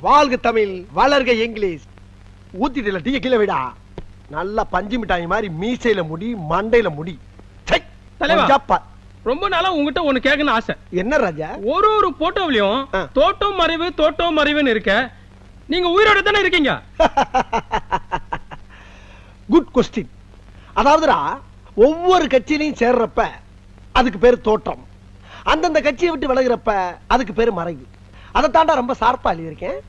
வாழ்க தமிழ் வளர்க English. ஊத்திட்டுல tea கீழே விடா. நல்லா பஞ்சு மிட்டாய் மாதிரி மீசையில முடி மண்டையில முடி. ரொம்ப நாளா உங்ககிட்ட ஒண்ணு கேட்கணும்னு ஆசை. என்ன ராஜா? ஒரு ஒரு போட்டோவிலையும். தோட்டம் மறைவு தோட்டம் மறைவுன்னு இருக்க. நீங்க உயிரோட தானே இருக்கீங்க? குட் கொஸ்டின் அதாவதுடா ஒவ்வொரு கட்சியிலையும் சேர்றப்ப அதுக்கு பேரு தோற்றம் அந்தந்த கட்சியை விட்டு விலகுறப்ப அதுக்கு பேரு மறைவு. அதை தாண்டா ரொம்ப சார்பா எழுதியிருக்கேன்.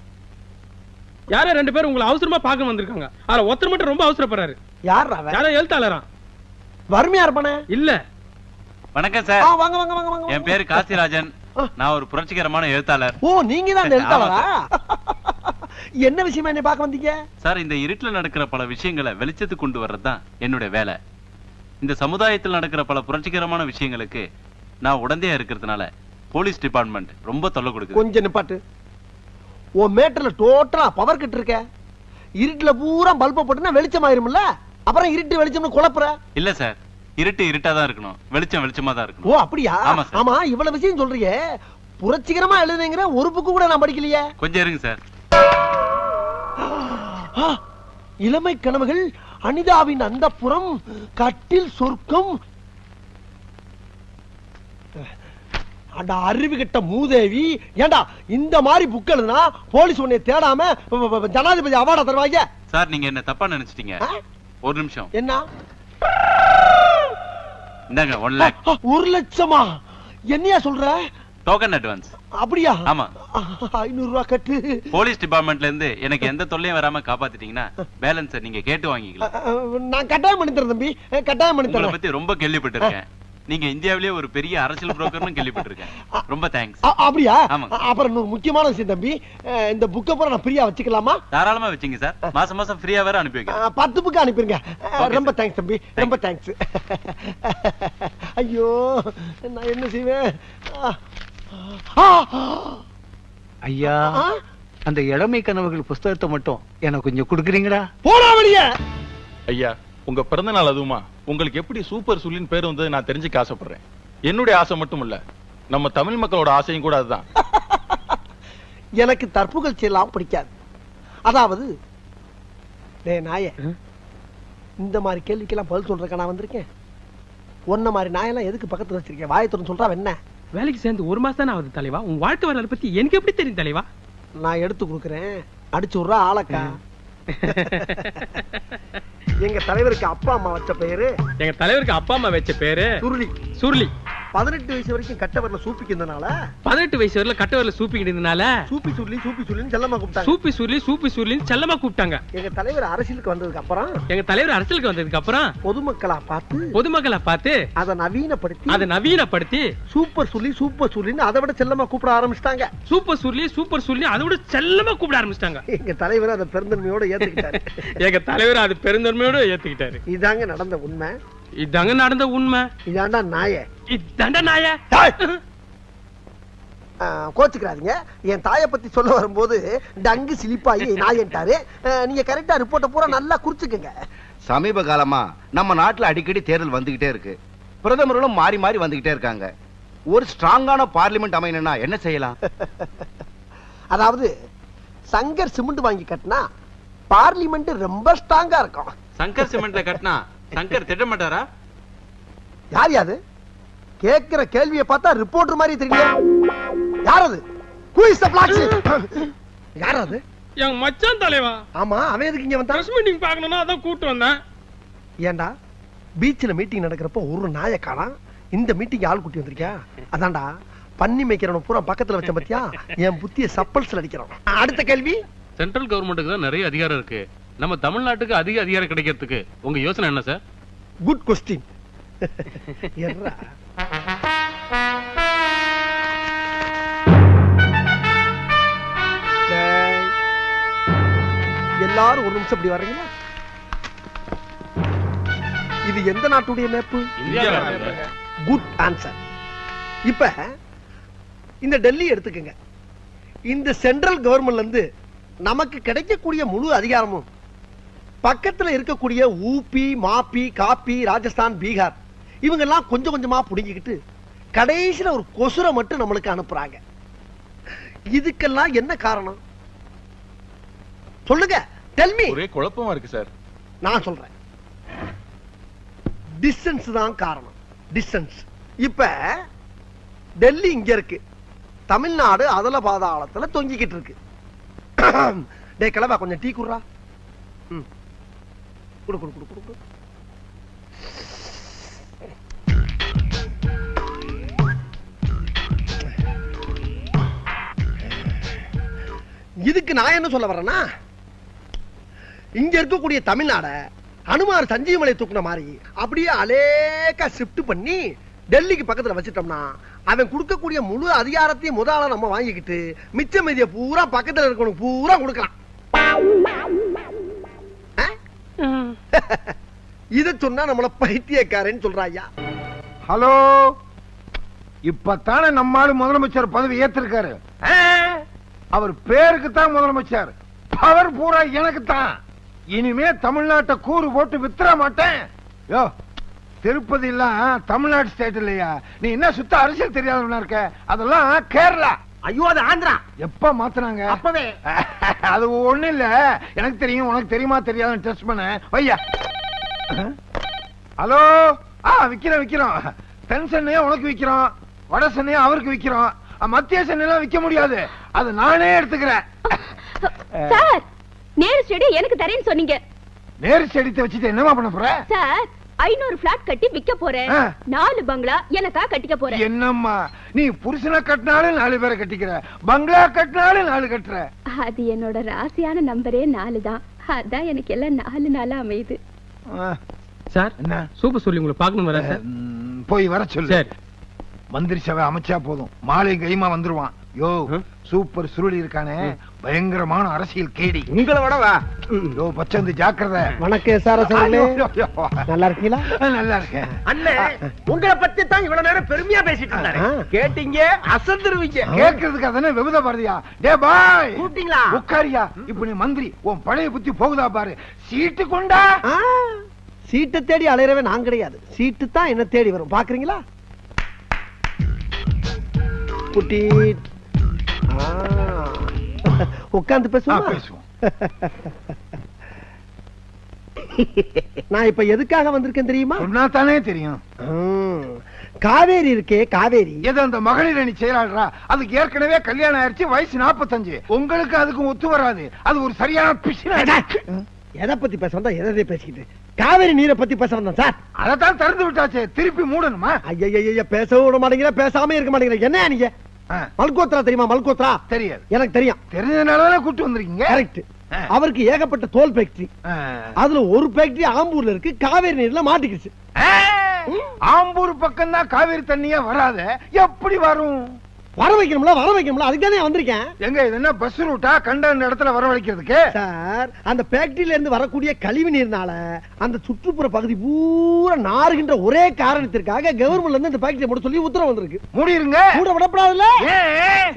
யாரோ ரெண்டு பேரும் உங்களை அவசரமா பார்க்க வந்திருக்காங்க. அதுல ஒருத்தர் மட்டும் ரொம்ப அவசரப்படுறாரு. யார் யாரோ எழுத்தாளரா வறுமையா இருப்பானே? இல்ல. வணக்கம் ஆ, சார் வாங்க வாங்க வாங்க வாங்க என் பேரு காசிராஜன். நான் ஒரு புரட்சிகரமான எழுத்தாளர். ஓ நீங்க தான் அந்த எழுத்தாளரா? என்ன விஷயமா என்ன பார்க்க வந்தீங்க? சார் இந்த இருட்டுல நடக்கிற பல விஷயங்களை வெளிச்சத்துக்கு கொண்டு வர்றது தான் என்னுடைய வேலை. இந்த சமுதாயத்தில் நடக்கிற பல புரட்சிகரமான விஷயங்களுக்கு நான் உடந்தையா இருக்கிறதுனால போலீஸ் டிபார்ட்மெண்ட் ரொம்ப தொல்லை கொடுக்குது. கொஞ்சம் நிப்பாட்டு. உன் மேட்டர்ல டோட்டலா பவர் கட் இருக்க. இருட்டுல பூரா பல்ப போட்டுனா வெளிச்சம் ஆயிரும்ல? அப்புறம் இருட்டு வெளிச்சம்னு குழப்புற? இல்ல சார். இருட்டு இருட்டா தான் இருக்கணும். வெளிச்சம் வெளிச்சமா தான் ஓ இருக்கணும் அப்படியா? ஆமா இவ்வளவு விஷயம் சொல்றியே. புரட்சிகரமா எழுதுங்கிற ஒரு புக்கு கூட நான் படிக்கலையே. கொஞ்சம் இருங்க சார். இளமை கனவுகள் அனிதாவின் அந்தப்புறம் கட்டில் சொர்க்கம் அட அறிவு கெட்ட மூதேவி ஏண்டா இந்த மாதிரி புக் எழுதுனா போலீஸ் உன்னை தேடாம ஜனாதிபதி அவார்டா தருவாங்க? சார் நீங்க என்ன தப்பா நினைச்சிட்டீங்க? ஒரு நிமிஷம். என்ன? இந்தாங்க ஒன் லேக் ஒரு லட்சமா? என்னையா சொல்ற? டோக்கன் அட்வான்ஸ் அப்படியா? ஆமா. ஐநூறு ரூபாய் கட்டு. போலீஸ் டிபார்ட்மெண்ட்ல இருந்து எனக்கு எந்த தொல்லையும் வராம காப்பாத்திட்டீங்கன்னா பேலன்ஸ் நீங்க கேட்டு வாங்கிக்கலாம். நான் கட்டாயம் பண்ணி தரேன் தம்பி. கட்டாயம் பண்ணி தரேன். பத்தி ரொம்ப கேள்விப்பட்டிருக்கேன். நீங்க இந்தியாவிலேயே ஒரு பெரிய அரசியல் புரோக்கர்னு கேள்விப்பட்டிருக்கேன். ரொம்ப தேங்க்ஸ் அப்படியா? அப்புறம் இன்னொரு முக்கியமான விஷயம் தம்பி இந்த புக்கை பூரா நான் ஃப்ரீயா வச்சுக்கலாமா? தாராளமா வச்சுங்க சார். மாசம் மாசம் ஃப்ரீயா வேற அனுப்பி அஹ் பத்து புக்கு Okay, ரொம்ப. தேங்க்ஸ் தம்பி ரொம்ப தேங்க்ஸ் ஐயோ நான் என்ன செய்வேன். ஐயா. அந்த இளமை கனவுகள் புஸ்தகத்தை மட்டும் எனக்கு கொஞ்சம் கொடுக்குறீங்களா? போடா வெளியே! ஐயா உங்க பிறந்த நாள் அதுவுமா? உங்களுக்கு எப்படி சூப்பர் சுல்லின் பேர் வந்தது நான் தெரிஞ்சுக்க ஆசைப்படுறேன். என்னுடைய ஆசை மட்டும் இல்ல நம்ம தமிழ் மக்களோட ஆசையும் கூட அதுதான். எனக்கு தற்புகழ்ச்சி எல்லாம் பிடிக்காது. அதாவது நாயே இந்த மாதிரி கேள்விக்கெல்லாம் பதில் சொல்றதுக்கு நான் வந்திருக்கேன்? உன்ன மாதிரி நாயெல்லாம் எதுக்கு பக்கத்துல வச்சிருக்கேன்? வாயை திறந்து சொல்றா என்ன? வேலைக்கு சேர்ந்து ஒரு மாசம் தானே ஆகுது தலைவா? உன் வாழ்க்கை வரலாறு பத்தி எனக்கு எப்படி தெரியும் தலைவா? நான் எடுத்து கொடுக்குறேன். அடிச்சு விட்றா ஆளக்கா. எங்க தலைவருக்கு அப்பா அம்மா வச்ச பெயரு எங்க தலைவருக்கு அப்பா அம்மா வச்ச பேரு? சுருளி. சுருளி. பதினெட்டு வயசு வரைக்கும் கட்டவரில் சூப்பிக்கிறதுனால பதினெட்டு வயசு வரல கட்டவரில் சூப்பிக்கிட்டதுனால சூப்பி சுருளி சூப்பி சுருளின்னு செல்லமா கூப்பிட்டாங்க. சூப்பி சுருளி சூப்பி சுருளின்னு செல்லமா கூப்பிட்டாங்க. எங்க தலைவர் அரசியலுக்கு வந்ததுக்கு அப்புறம் எங்க தலைவர் அரசியலுக்கு வந்ததுக்கு அப்புறம் பொதுமக்களா பார்த்து பொதுமக்களை பார்த்து அதை நவீனப்படுத்தி அதை நவீனப்படுத்தி சூப்பர் சுருளி சூப்பர் சுருளின்னு அதை விட செல்லமா கூப்பிட ஆரம்பிச்சிட்டாங்க. சூப்பர் சுருளி சூப்பர் சுருளி அதை விட செல்லமா கூப்பிட ஆரம்பிச்சிட்டாங்க. எங்க தலைவர் அதை பெருந்தன்மையோட ஏத்துக்கிட்டாரு. எங்க தலைவர் அது பெருந்தன்மையோட ஏத்துக்கிட்டாரு. இதாங்க நடந்த உண்மை. இதாங்க நடந்த உண்மை. இதாண்டா நாய. இதாண்ட நாய. கோச்சுக்கிறாதீங்க என் தாயை பத்தி சொல்ல வரும்போது டங்கு சிலிப்பாயி நாயன்ட்டாரு நீங்க கரெக்டா ரிப்போர்ட்டை பூரா நல்லா குறிச்சுக்கங்க. சமீப காலமா நம்ம நாட்டுல அடிக்கடி தேர்தல் வந்துகிட்டே இருக்கு. பிரதமர்களும் மாறி மாறி வந்துகிட்டே இருக்காங்க. ஒரு ஸ்ட்ராங்கான பார்லிமெண்ட் அமையணும்னா என்ன செய்யலாம்? அதாவது சங்கர் சிமெண்ட் வாங்கி கட்டினா பார்லிமெண்ட் ரொம்ப ஸ்ட்ராங்கா இருக்கும். சங்கர் சிமெண்ட்ல கட்டினா சங்கர் திட்ட மாட்டாரா? யார் யாது? கேக்குற கேள்வியை பார்த்தா ரிப்போர்ட்டர் மாதிரி தெரியல யார் அது? யார் அது? என் மச்சான் தலைவா. ஆமா அவன் எதுக்கு இங்க வந்தான்? பிரஸ் மீட்டிங் பார்க்கணும்னா அதான் கூட்டு வந்தேன். ஏன்டா? பீச்ல மீட்டிங் நடக்கிறப்ப ஒரு நாயை காணாம் இந்த மீட்டிங் ஆள் கூட்டி வந்திருக்கியா? அதான்டா. பன்னி மேய்க்கிறவன பூரா பக்கத்துல வச்ச பத்தியா? என் புத்திய சப்பல்ஸ்ல அடிக்கிறான். அடுத்த கேள்வி? சென்ட்ரல் கவர்மெண்ட்டுக்கு தான் நிறைய அதிகாரம் இருக்கு. நம்ம தமிழ்நாட்டுக்கு அதிக அதிகாரம் கிடைக்கிறதுக்கு உங்க யோசனை என்ன சார் குட் கொஸ்டின். எல்லாரும் ஒரு நிமிஷம் இப்படி வர்றீங்களா? இது எந்த நாட்டுடைய மேப்பு குட் ஆன்சர் இப்ப இந்த டெல்லி எடுத்துக்கங்க. இந்த சென்ட்ரல் கவர்மெண்ட்ல இருந்து நமக்கு கிடைக்கக்கூடிய முழு அதிகாரமும் பக்கத்துல இருக்கக்கூடிய ஊபி மாப்பி காப்பி ராஜஸ்தான் பீகார் இவங்க எல்லாம் கொஞ்சம் கொஞ்சமா புடுங்கிக்கிட்டு கடைசியில ஒரு கொசுரை மட்டும் நம்மளுக்கு அனுப்புறாங்க. இதுக்கெல்லாம் என்ன காரணம்? சொல்லுங்க. டெல் மீ ஒரே குழப்பமா இருக்கு சார். நான் சொல்றேன். டிஸ்டன்ஸ் தான் காரணம். டிஸ்டன்ஸ் இப்ப டெல்லி இங்க இருக்கு. தமிழ்நாடு அதல பாதாளத்துல தொங்கிக்கிட்டு இருக்கு. டே கிளவா கொஞ்சம் டீ குடுறா. குடு குடு குடு குடு இதுக்கு நான் என்ன சொல்ல வரேன்னா இங்க இருக்கக்கூடிய தமிழ்நாட அனுமார் சஞ்சீவமலை தூக்குன மாதிரி அப்படியே அலேக்கா ஷிஃப்ட் பண்ணி டெல்லிக்கு பக்கத்துல வச்சிட்டோம்னா அவன் கொடுக்கக்கூடிய முழு அதிகாரத்தையும் முதல்ல நம்ம வாங்கிக்கிட்டு மிச்ச மீதிய பூரா பக்கத்துல இருக்கவனுக்கு பூரா கொடுக்கலாம். இத சொன்னா நம்மள பைத்தியக்காரன்னு சொல்றாயா ஹலோ? இப்பத்தானே நம்மால முதலமைச்சர் பதவி ஏத்திருக்காரு. ஆ? அவர் பேருக்கு தான் முதலமைச்சர். பவர் பூரா எனக்கு தான் இனிமே தமிழ்நாட்டை கூறு போட்டு வித்துற மாட்டேன். யோ திருப்பதி எல்லாம் தமிழ்நாடு ஸ்டேட் இல்லையா? நீ என்ன சுத்த அரசியல் தெரியாதவனா இருக்க? அதெல்லாம் கேரளா. ஐயோ அது ஆந்திரா. எப்ப மாத்துனாங்க? அப்பவே. அது ஒண்ணு இல்ல. எனக்கு தெரியும் உனக்கு தெரியுமா தெரியாதுன்னு டெஸ்ட் பண்ண. வையா. ஹலோ? ஆ விக்கிறோம் விக்கிறோம். தென் சென்னையை உனக்கு விக்கிறோம். வட சென்னையை அவருக்கு விக்கிறோம். மத்திய சென்னையெல்லாம் விக்க முடியாது. அது நானே எடுத்துக்கிறேன். சார் நேரு ஸ்டேடியம் எனக்கு தரேன்னு சொன்னீங்க. நேரு செடித்தை வச்சுட்டு என்னமா பண்ண போற? சார் ஐநூறு பிளாட் கட்டி விக்க போறேன். நாலு பங்களா எனக்கா கட்டிக்க போறேன். என்னம்மா நீ புருஷனை கட்டினாலும் நாலு பேரை கட்டிக்கிற. பங்களா கட்டினாலும் நாலு கட்டுற. அது என்னோட ராசியான நம்பரே நாலு தான். அதான் எனக்கு எல்லாம் நாலு நாளா அமையுது. சார் என்ன? சூப்பர் சொல்லி உங்களை பார்க்கணும் ம், போய் வர சொல்லு. சரி. மந்திரி சபை அமைச்சா போதும். மாலை கைமா வந்துருவான். யோ சூப்பர் சுருளி இருக்கானே. பயங்கரமான அரசியல் கேடி. உங்களை விட வா. யோ பச்சந்து ஜாக்கிரதை. வணக்கம் ஐயோ. நல்லா இருக்கீங்களா? நல்லா இருக்கேன். அண்ணே உங்களை பத்தி தான் இவ்வளவு நேரம் பெருமையா பேசிட்டு இருந்தாரு. கேட்டீங்க அசந்துருவீங்க. கேட்கறதுக்கு அதானே விபத பாரதியா? டே பாய். கூப்பிட்டீங்களா? உட்காரியா? இப்ப நீ மந்திரி உன் பழைய புத்தி போகுதா பாரு. சீட்டு கொண்டா? சீட்டை தேடி அலையறவே நான் கிடையாது. சீட்டு தான் என்ன தேடி வரும். பாக்குறீங்களா? குட்டி. உட்கார்ந்து பேசுவோமா? பேசுவோம். நான் இப்ப எதுக்காக வந்திருக்கேன் தெரியுமா? சொன்னா தானே தெரியும் காவேரி இருக்கே காவேரி. எது அந்த மகளிர் அணி செயலாளரா? அதுக்கு ஏற்கனவே கல்யாணம் ஆயிடுச்சு வயசு 45 உங்களுக்கு அதுக்கும் ஒத்து வராது. அது ஒரு சரியான பிசின. எதை பத்தி பேச வந்தா எதை எதை பேசிக்கிட்டு? காவேரி நீரை பத்தி பேச வந்தேன் சார். அதத்தான் திறந்து விட்டாச்சே. திருப்பி மூடணுமா? ஐயா பேசவும் விட மாட்டேங்கிற பேசாம இருக்க மாட்டேங்கிற. என்ன நீங்க? மல்கோத்ரா தெரியுமா? மல்கோத்ரா? தெரியாது. எனக்கு தெரியும். தெரிஞ்சதுனாலதான் கூட்டு வந்திருக்கீங்க? கரெக்ட். அவருக்கு ஏகப்பட்ட தோல் ஃபேக்டரி. அதுல ஒரு ஃபேக்டரி ஆம்பூர்ல இருக்கு. காவேரி நீர்ல மாட்டிக்கிச்சு. ஆம்பூர் பக்கம் தான் காவிரி தண்ணியே வராத. எப்படி வரும்? வர வைக்கணும்ல வர வைக்கணும்ல அதுக்கு தான் வந்திருக்கேன். எங்க இது என்ன பஸ் ரூட்டா கண்ட இடத்துல வரவழைக்கிறதுக்கு? சார் அந்த ஃபேக்டரியில இருந்து வரக்கூடிய கழிவு நீர்னால அந்த சுற்றுப்புற பகுதி பூரா நாறுகின்ற ஒரே காரணத்திற்காக கவர்மெண்ட்ல இருந்து இந்த ஃபேக்டரி மூட சொல்லி உத்தரவு வந்திருக்கு. மூடிருங்க. மூட விடப்படாதுல்ல?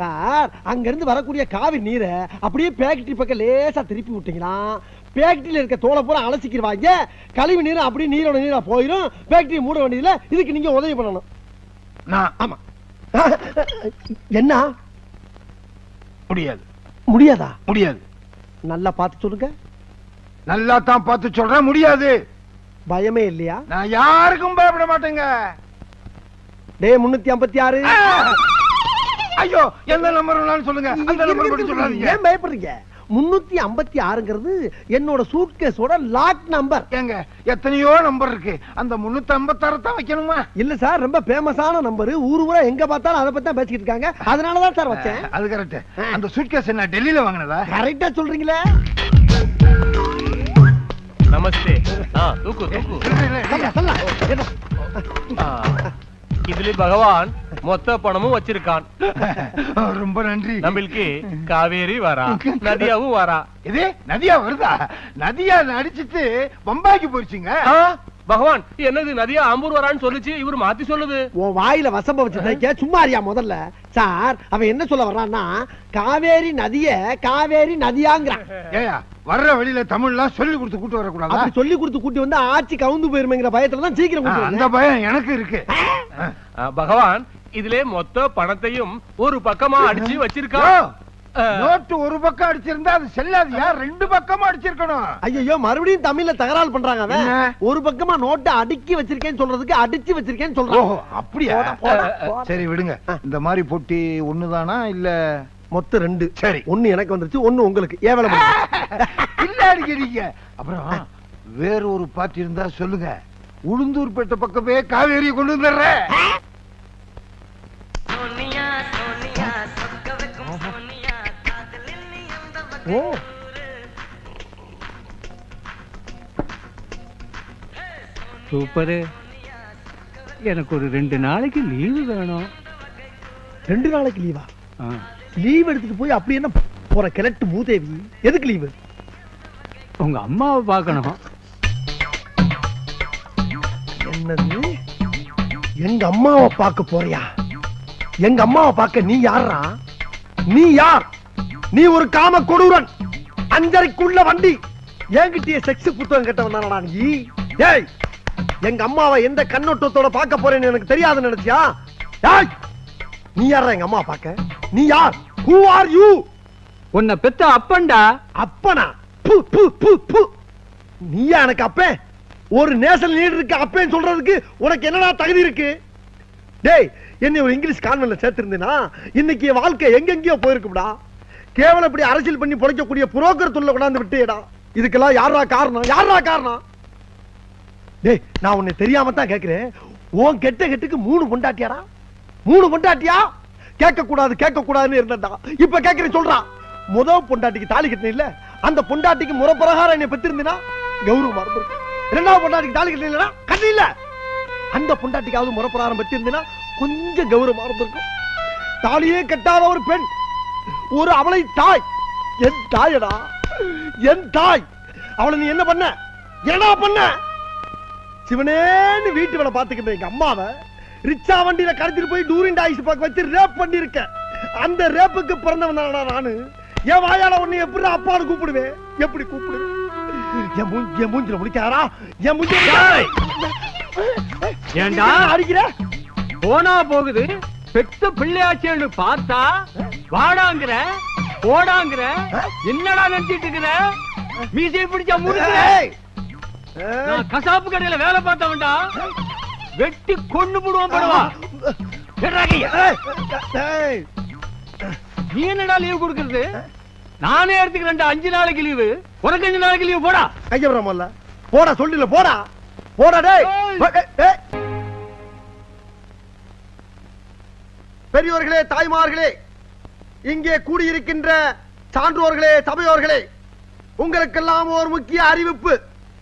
சார் அங்க இருந்து வரக்கூடிய காவி நீரை அப்படியே ஃபேக்டரி பக்கம் லேசா திருப்பி விட்டீங்களா ஃபேக்டரியில இருக்க தோலை பூரா அலசிக்கிடுவாங்க கழிவு நீர் அப்படியே நீரோட நீரா போயிடும் ஃபேக்டரி மூட வேண்டியதுல இதுக்கு நீங்க உதவி பண்ணணும். நான் ஆமா. என்ன? முடியாது. முடியாதா? முடியாது. நல்லா பார்த்து சொல்லுங்க. நல்லா தான் பார்த்து சொல்றேன் முடியாது. பயமே இல்லையா? நான் யாருக்கும் பயப்பட மாட்டேங்க. டே முன்னூத்தி ஐம்பத்தி ஆறு! ஐயோ எந்த நம்பர் சொல்லுங்க. அந்த நம்பர் சொல்லாதீங்க. ஏன் பயப்படுறீங்க? முன்னூத்தி ஐம்பத்தி ஆறுங்கிறது என்னோட சூட்கேஸோட லாக் நம்பர். ஏங்க எத்தனையோ நம்பர் இருக்கு. அந்த முன்னூத்தி ஐம்பத்தாறு தான் வைக்கணுமா? இல்ல சார் ரொம்ப ஃபேமஸான நம்பர். ஊர் ஊரா எங்க பார்த்தாலும் அதை பத்தி தான் பேசிக்கிட்டு இருக்காங்க. அதனாலதான் சார் வச்சேன். அது கரெக்ட் அந்த சூட்கேஸ் என்ன டெல்லியில வாங்கினதா? கரெக்டா சொல்றீங்களே. நமஸ்தே. ஆ தூக்கு தூக்கு. இதுல பகவான் மொத்த பணமும் வச்சிருக்கான். ரொம்ப நன்றி. நம்மளுக்கு காவேரி வரா நதியாவும் வரா. இது நதியா வருதா? நதியா அடிச்சிட்டு பம்பாய்க்கு போயிடுச்சுங்க பகவான் என்னது நதியா ஆம்பூர் வரான்னு சொல்லுச்சு? இவரு மாத்தி சொல்லுது. உன் வாயில வசம்ப வச்சு தைக்க சும்மா அறியா முதல்ல? சார் அவன் என்ன சொல்ல வர்றான்னா காவேரி நதிய காவேரி நதியாங்கிறான். ஏயா வர்ற வழியில தமிழ்லாம் சொல்லி கொடுத்து கூட்டு வரக்கூடாதா? அப்படி சொல்லி கொடுத்து கூட்டி வந்து ஆட்சி கவுந்து போயிருமேங்கிற பயத்துல தான் சீக்கிரம் அந்த. பயம் எனக்கு இருக்கு. பகவான் இதுல மொத்த பணத்தையும் ஒரு பக்கமா அடிச்சு யோ, வச்சிருக்கான் நோட்டு ஒரு பக்கம் அடிச்சிருந்தா அது செல்லாதியா ரெண்டு பக்கமா அடிச்சிருக்கணும்? ஐயோ மறுபடியும் தமிழ்ல தகராறு பண்றாங்க? ஒரு பக்கமா நோட்டை அடுக்கி வச்சிருக்கேன்னு சொல்றதுக்கு அடிச்சு வச்சிருக்கேன்னு சொல்றான். ஓஹோ அப்படியா? போடா, போடா, போடா. சரி விடுங்க. இந்த மாதிரி பொட்டி ஒண்ணுதானா இல்ல? மொத்தம் ரெண்டு. சரி. ஒண்ணு எனக்கு வந்துருச்சு ஒண்ணு உங்களுக்கு. ஏன் வேலை பண்ணுறீங்க? இல்ல அடிக்கிறீங்க. அப்புறம் வேற ஒரு பாட்டு இருந்தா சொல்லுங்க. உளுந்தூர்பேட்டை பக்கமே காவேரியை கொண்டு வந்துடுறேன். ஓ. சூப்பரு. எனக்கு ஒரு ரெண்டு நாளைக்கு லீவு வேணும். ரெண்டு நாளைக்கு லீவா. லீவ் எடுத்துட்டு போய் அப்படி என்ன போற கிழட்டு மூதேவி? எதுக்கு லீவு? உங்க அம்மாவை பார்க்கணும். என்னது? எங்க அம்மாவை பார்க்க போறியா? எங்க அம்மாவை பார்க்க நீ யாரா நீ யார்? நீ ஒரு காம கொடூரன். அஞ்சரைக்குள்ள வண்டி. என்கிட்டயே செக்ஸ் புத்தகம் கேட்டவன் தானடா நீ? ஏய் எங்க அம்மாவை எந்த கண்ணோட்டத்தோட பார்க்க போறேன்னு எனக்கு தெரியாதுன்னு நினைச்சியா? ஏய் நீ யாரா எங்க அம்மா பார்க்க? நீ யார்? ஹூ ஆர் யூ உன்னை பெத்த அப்பன்டா. அப்பனா? பு பு பு பு. நீயா எனக்கு அப்பேன் ஒரு நேஷனல் லீடர் இருக்கு அப்பேன்னு சொல்றதுக்கு உனக்கு என்னடா தகுதி இருக்கு? டேய் என்னை ஒரு இங்கிலீஷ் கான்வென்ட்ல சேர்த்திருந்தேனா? இன்னைக்கு என் வாழ்க்கை எங்கெங்கேயோ போயிருக்கும்டா. கேவலம் இப்படி அரசியல் பண்ணி பொழைக்கக்கூடிய புரோக்கர் தொழில கொண்டாந்து விட்டேடா. இதுக்கெல்லாம் யாரா காரணம்? யாரா காரணம்? டேய் நான் உன்னை தெரியாம தான் கேட்கிறேன் உன் கெட்ட கெட்டுக்கு மூணு பொண்டாட்டியாடா? மூணு பொண்டாட்டியா? கேட்க கூடாது கேட்க கூடாதுன்னு இருந்தா இப்ப கேக்குறேன் சொல்றான் முதல் பொண்டாட்டிக்கு தாலி கட்டின இல்ல அந்த பொண்டாட்டிக்கு முறை பிரகாரம் என்னை பெற்றிருந்தீனா கௌரவமா இருந்திருக்கும் இரண்டாவது பொண்டாட்டிக்கு தாலி கட்டின இல்லனா கட்டி இல்ல அந்த பொண்டாட்டிக்காவது முறை பிரகாரம் பெற்றிருந்தீனா கொஞ்சம் கௌரவமா இருந்திருக்கும் தாலியே கட்டாத ஒரு பெண். ஒரு அவளை தாய். என் தாயடா என் தாய். அவளை நீ என்ன பண்ண? என்னடா பண்ண? சிவனேன்னு வீட்டு வேலை பாத்துக்கிட்ட எங்க அம்மாவை ரிச்சா வண்டியில கடத்திட்டு போய் டூரிண்ட் ஐஸ் பாக்க வச்சு ரேப் பண்ணிருக்க அந்த ரேப்புக்கு பிறந்தவன் தானடா நானு. என் வாயால உன்னை எப்படி அப்பான்னு கூப்பிடுவேன்? எப்படி கூப்பிடுவேன் என் மூஞ்சி என் மூஞ்சில முடிக்காரா என் மூஞ்சி ஏண்டா? அடிக்கிற? போனா போகுது. பெத்த பிள்ளையாச்சேன்னு பார்த்தா வாடாங்கிற போடாங்கிற என்னடா நினைச்சிட்டு இருக்கிற? மீசை பிடிச்ச. நான் கசாப்பு கடையில வேலை பார்த்தவன்டா. வெட்டி கொண்டு போடுவான் படுவா. நீ என்னடா லீவ் கொடுக்கறது? நானே எடுத்துக்கிறேன்டா அஞ்சு நாளைக்கு லீவு உனக்கு அஞ்சு நாளைக்கு லீவு போடா. விடாமல்ல போடா சொல்லில போடா. போடா டேய்! பெரியோர்களே தாய்மார்களே இங்கே கூடியிருக்கின்ற சான்றோர்களே சபையோர்களே உங்களுக்கெல்லாம் ஒரு முக்கிய அறிவிப்பு.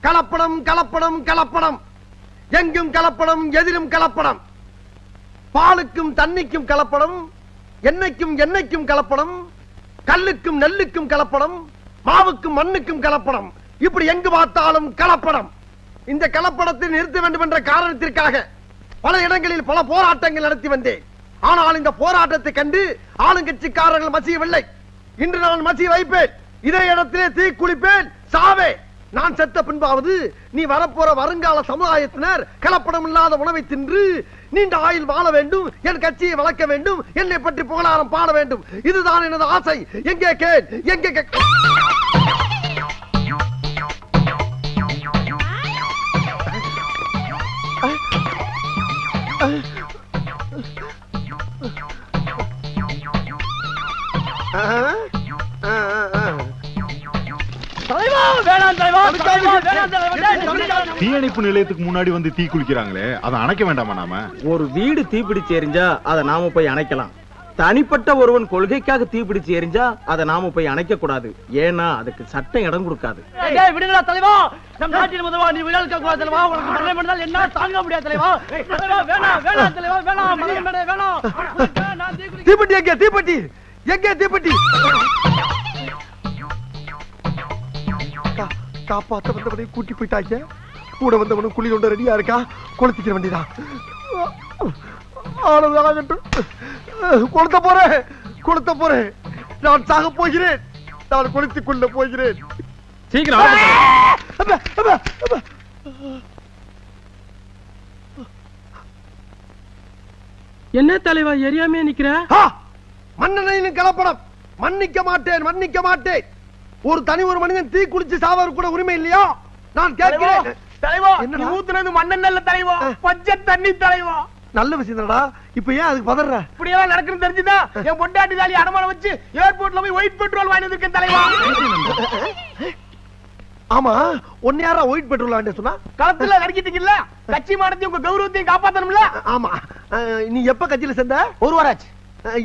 கலப்படம் கலப்படம் கலப்படம். எங்கும் கலப்படம் எதிலும் கலப்படம். பாலுக்கும் தண்ணிக்கும் கலப்படம் எண்ணெய்க்கும் எண்ணெய்க்கும் கலப்படம் கல்லுக்கும் நெல்லுக்கும் கலப்படம் மாவுக்கும் மண்ணுக்கும் கலப்படம். இப்படி எங்கு பார்த்தாலும் கலப்படம். இந்த கலப்படத்தை நிறுத்த வேண்டும் என்ற காரணத்திற்காக பல இடங்களில் பல போராட்டங்கள் நடத்தி வந்தேன். ஆனால் இந்த போராட்டத்தை கண்டு ஆளுங்கட்சிக்காரர்கள் மசியவில்லை. இன்று நான் மசிய வைப்பேன். இதே இடத்திலே தீ குளிப்பேன். சாவே! நான் செத்த பின்பாவது நீ வரப்போற வருங்கால சமுதாயத்தினர் கலப்படம் இல்லாத உணவை தின்று நீண்ட ஆயுள் வாழ வேண்டும் என் கட்சியை வளர்க்க வேண்டும் என்னை பற்றி புகழாரம் பாட வேண்டும். இதுதான் எனது ஆசை. எங்கே கேள்? எங்கே தீயணைப்பு நிலையத்துக்கு முன்னாடி வந்து தீ குளிக்கிறாங்களே அதை அணைக்க வேண்டாமா நாம? ஒரு வீடு தீப்பிடிச்சு எரிஞ்சா அதை நாம போய் அணைக்கலாம். தனிப்பட்ட ஒருவன் கொள்கைக்காக தீப்பிடிச்சு எரிஞ்சா அதை நாம போய் அணைக்க கூடாது. ஏன்னா அதுக்கு சட்டம் இடம் கொடுக்காது. விடுங்களா தலைவா! நம் நாட்டின் முதல்வா காப்பாத்த வந்தவனை கூட்டி போயிட்டாங்க கூட வந்தவனும் குழி கொண்டு ரெடியா இருக்கா? கொளுத்திக்கிற வேண்டியதான் ஆனது ஆகட்டும் கொளுத்த போறேன் கொளுத்த போறேன். நான் சாக போகிறேன். நான் கொளுத்திக் கொள்ள போகிறேன். சீக்கிரம். என்ன தலைவா எரியாமே நிக்கிற! மண்ணெண்ணெயிலும் கலப்படம். மன்னிக்க மாட்டேன் மன்னிக்க மாட்டேன். ஒரு தனி ஒரு மனிதன் தீ குளிச்சு சாவது கூட உரிமை இல்லையா? நான் கேட்கிறேன். தலைவா நீ? ஊத்துனது மண்ணெண்ணெல்ல தலைவா பச்சை தண்ணி தலைவா. நல்ல விஷயம் தானடா. இப்ப ஏன் அதுக்கு பதற? இப்படி எல்லாம் நடக்குன்னு தெரிஞ்சுதா? என் பொண்டாட்டி தாலி அடமானம் வச்சு ஏர்போர்ட்ல போய் ஒயிட் பெட்ரோல் வாங்கி வந்திருக்கேன் தலைவா. ஆமா ஒன்னு யாரா ஒயிட் பெட்ரோல் வாண்டி சொன்னா? களத்துல நடிக்கிட்டீங்கல்ல? கட்சி மாடத்தையும் உங்க கௌரவத்தையும் காப்பாத்தணும்ல? ஆமா. நீ எப்ப கட்சியில சேர்ந்த? ஒரு வாராச்சு.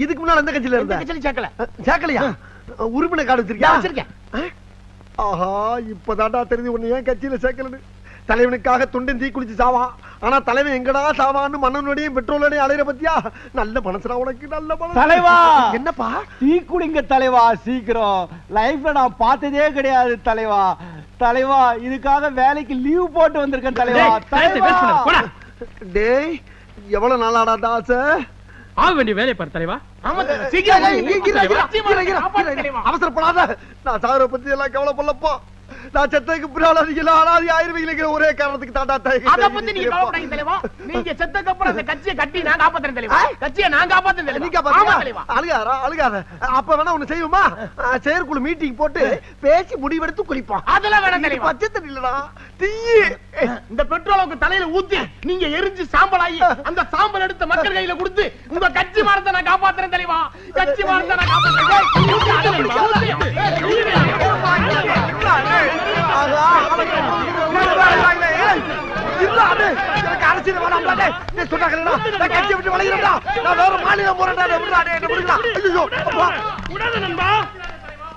இதுக்கு முன்னால எந்த கட்சியில இருந்த? கட்சியில சேர்க்கல. சேர்க்கலையா? உறுப்பினர் கார்டு வச்சிருக்கியா? வச்சிருக்கேன். ஆஹா இப்பதான்டா தெரிஞ்சு உன்னை ஏன் கட்சியில சேர்க்கலன்னு. தலைவனுக்காக துண்டன் தீ குளிச்சு சாவான். ஆனா தலைவன் எங்கடா சாவான்னு மன்னனுடையும் பெட்ரோலோடையும் அலையிற பத்தியா? நல்ல மனசுடா உனக்கு நல்ல மனசு. தலைவா! என்னப்பா? டீ குடிங்க தலைவா சீக்கிரம். லைஃப்ல நான் பார்த்ததே கிடையாது தலைவா. தலைவா இதுக்காக வேலைக்கு லீவ் போட்டு வந்திருக்கேன் தலைவா. டேய் எவ்வளவு நாளாடா தாச ஆக வேண்டிய வேலையை பாரு தலைவா. அவசரப்படாத. நான் சாகர பத்தி எல்லாம் கவலைப்படலப்பா. நான் செத்ததுக்கு பின்னால நீங்க அனாதி ஆயிருவீங்க ஒரே காரணத்துக்கு தாண்டா அத பத்தி நீங்க கவலைப்படாதீங்க தலைவா. நீங்க செத்ததுக்கு அப்புறம் அந்த கட்சியை கட்டி நான் காப்பாத்துறேன் தலைவா. கட்சியை நான் காப்பாத்துறேன் நீ தலைவா. ஆமா காப்பாத்தியா? தலைவா. அழுகாரா அழுகாத. அப்ப வேணா ஒண்ணு செய்வோமா? செயற்குழு மீட்டிங் போட்டு பேசி முடிவெடுத்து குளிப்போம். அதெல்லாம் வேணாம் தலைவா. பச்சை தண்ணி இல்லடா தீயி இந்த பெட்ரோல் உங்க தலையில ஊத்தி நீங்க எரிஞ்சு சாம்பல் ஆகி அந்த சாம்பல் எடுத்த மக்கள் கையில கொடுத்து உங்க கட்சி மானத்தை நான் காப்பாத்துறேன் தலைவா. கட்சி மானத்தை நான் காப்பாத்துறேன். எனக்கு அரசியல் வேணாம்டா, டேய். டேய், நான் கட்சியை விட்டு விலகிறேன்டா. நான் வேற மாநிலம் போறேன்டா, டேய், விடுடா, டேய், நண்பா